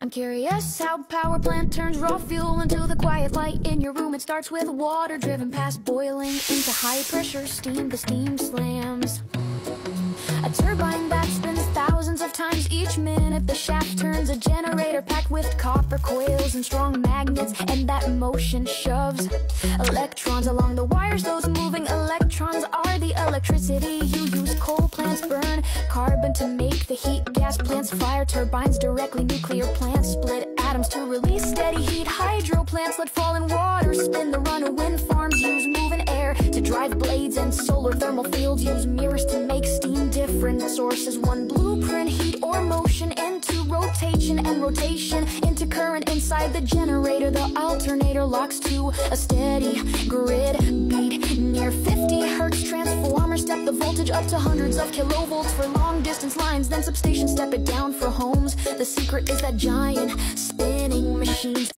I'm curious how power plant turns raw fuel into the quiet light in your room. It starts with water driven past boiling into high pressure steam. The steam slams. A turbine that spins thousands of times each minute. The shaft turns a generator packed with copper coils and strong magnets. And that motion shoves electrons along the wires. Those moving electrons are the electricity you use. Coal burn carbon to make the heat. Gas plants fire turbines directly. Nuclear plants split atoms to release steady heat. Hydro plants let fall in water. Spin the run. Wind farms use moving air to drive blades. And solar thermal fields use mirrors to make steam different sources. One blueprint, heat or motion into rotation and rotation into current inside the generator. The alternator locks to a steady grid the voltage up to hundreds of kilovolts for long distance lines. Then substations step it down for homes. The secret is that giant spinning machines.